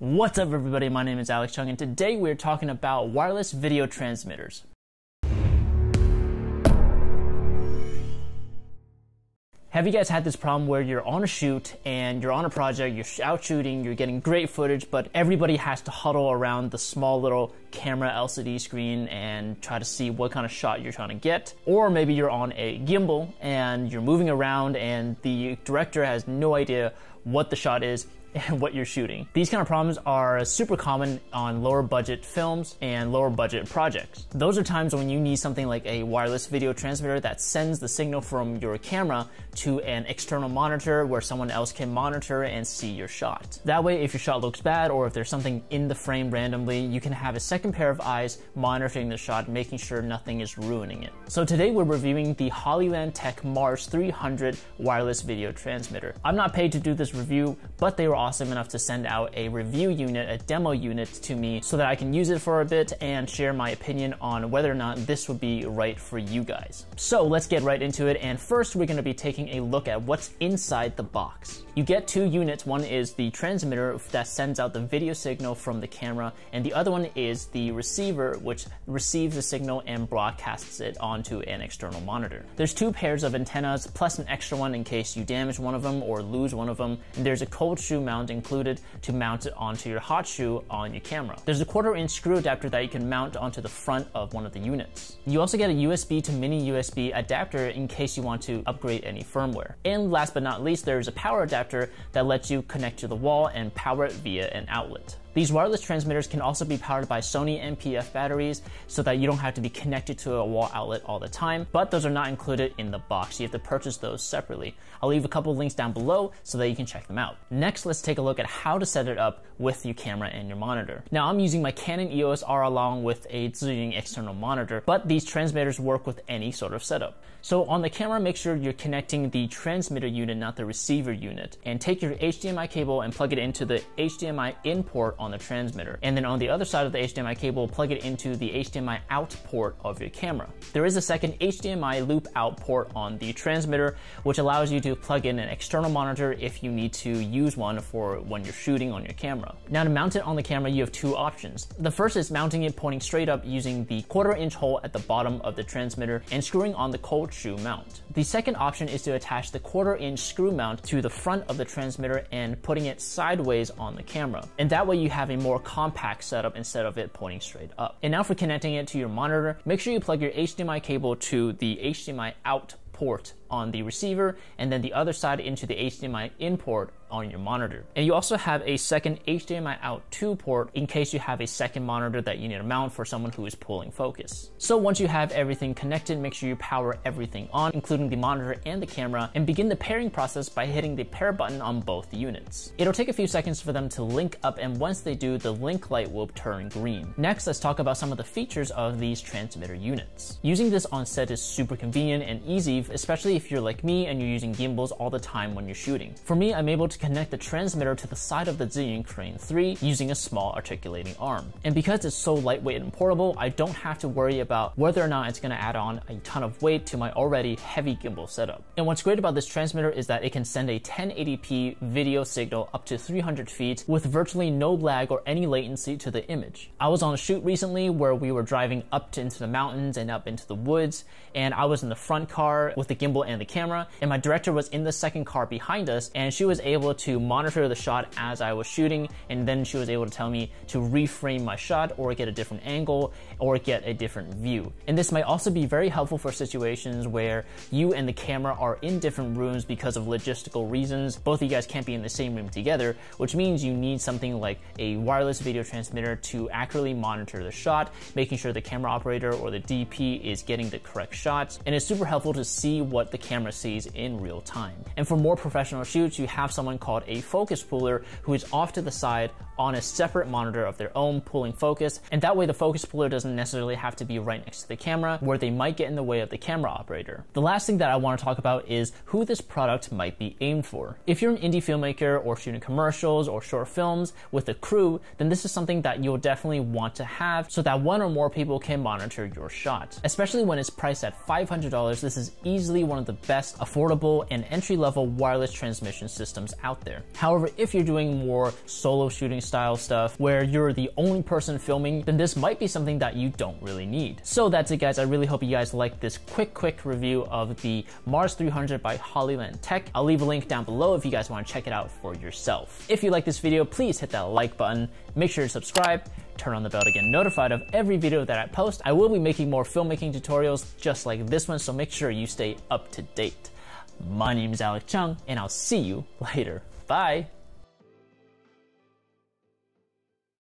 What's up everybody, my name is Alex Cheung and today we're talking about wireless video transmitters. Have you guys had this problem where you're on a shoot and you're on a project, you're out shooting, you're getting great footage, but everybody has to huddle around the small little camera LCD screen and try to see what kind of shot you're trying to get? Or maybe you're on a gimbal and you're moving around and the director has no idea what the shot is and what you're shooting. These kind of problems are super common on lower budget films and lower budget projects. Those are times when you need something like a wireless video transmitter that sends the signal from your camera to an external monitor where someone else can monitor and see your shot. That way, if your shot looks bad or if there's something in the frame randomly, you can have a second pair of eyes monitoring the shot, making sure nothing is ruining it. So today we're reviewing the Hollyland-Tech Mars 300 wireless video transmitter. I'm not paid to do this review, but they were awesome enough to send out a review unit, a demo unit to me so that I can use it for a bit and share my opinion on whether or not this would be right for you guys. So let's get right into it. And first, we're gonna be taking a look at what's inside the box. You get two units. One is the transmitter that sends out the video signal from the camera, and the other one is the receiver, which receives the signal and broadcasts it onto an external monitor. There's two pairs of antennas plus an extra one in case you damage one of them or lose one of them. And there's a cold shoe mount included to mount it onto your hot shoe on your camera. There's a quarter inch screw adapter that you can mount onto the front of one of the units. You also get a USB to mini USB adapter in case you want to upgrade any firmware. And last but not least, there's a power adapter that lets you connect to the wall and power it via an outlet. These wireless transmitters can also be powered by Sony NP-F batteries so that you don't have to be connected to a wall outlet all the time, but those are not included in the box. You have to purchase those separately. I'll leave a couple links down below so that you can check them out. Next, let's take a look at how to set it up with your camera and your monitor. Now, I'm using my Canon EOS R along with a Zhiying external monitor, but these transmitters work with any sort of setup. So on the camera, make sure you're connecting the transmitter unit, not the receiver unit, and take your HDMI cable and plug it into the HDMI in port on the transmitter. And then on the other side of the HDMI cable, plug it into the HDMI out port of your camera. There is a second HDMI loop out port on the transmitter, which allows you to plug in an external monitor if you need to use one for when you're shooting on your camera. Now to mount it on the camera, you have two options. The first is mounting it pointing straight up using the quarter inch hole at the bottom of the transmitter and screwing on the cold shoe mount. The second option is to attach the quarter inch screw mount to the front of the transmitter and putting it sideways on the camera. And that way you have a more compact setup instead of it pointing straight up. And now for connecting it to your monitor, make sure you plug your HDMI cable to the HDMI out port on the receiver and then the other side into the HDMI in port on your monitor. And you also have a second HDMI out 2 port in case you have a second monitor that you need to mount for someone who is pulling focus. So once you have everything connected, make sure you power everything on, including the monitor and the camera, and begin the pairing process by hitting the pair button on both units. It'll take a few seconds for them to link up, and once they do, the link light will turn green. Next, let's talk about some of the features of these transmitter units. Using this on set is super convenient and easy, especially if you're like me and you're using gimbals all the time when you're shooting. For me, I'm able to connect the transmitter to the side of the Zhiyun Crane 3 using a small articulating arm. And because it's so lightweight and portable, I don't have to worry about whether or not it's gonna add on a ton of weight to my already heavy gimbal setup. And what's great about this transmitter is that it can send a 1080p video signal up to 300 feet with virtually no lag or any latency to the image. I was on a shoot recently where we were driving up to, into the mountains and up into the woods, and I was in the front car with the gimbal and the camera, and my director was in the second car behind us, and she was able to monitor the shot as I was shooting, and then she was able to tell me to reframe my shot or get a different angle or get a different view. And this might also be very helpful for situations where you and the camera are in different rooms because of logistical reasons. Both of you guys can't be in the same room together, which means you need something like a wireless video transmitter to accurately monitor the shot, making sure the camera operator or the DP is getting the correct shots. And it's super helpful to see what the camera sees in real time. And for more professional shoots, you have someone called a focus puller who is off to the side on a separate monitor of their own pulling focus. And that way the focus puller doesn't necessarily have to be right next to the camera where they might get in the way of the camera operator. The last thing that I want to talk about is who this product might be aimed for. If you're an indie filmmaker or shooting commercials or short films with a crew, then this is something that you'll definitely want to have so that one or more people can monitor your shot. Especially when it's priced at $500, this is easily one of the best affordable and entry-level wireless transmission systems out there. However, if you're doing more solo shooting style stuff where you're the only person filming, then this might be something that you don't really need. So that's it guys. I really hope you guys liked this quick, quick review of the Mars 300 by Hollyland Tech. I'll leave a link down below if you guys want to check it out for yourself. If you like this video, please hit that like button. Make sure to subscribe turn on the bell to get notified of every video that I post. I will be making more filmmaking tutorials just like this one, so make sure you stay up to date. My name is Alec Cheung, and I'll see you later. Bye!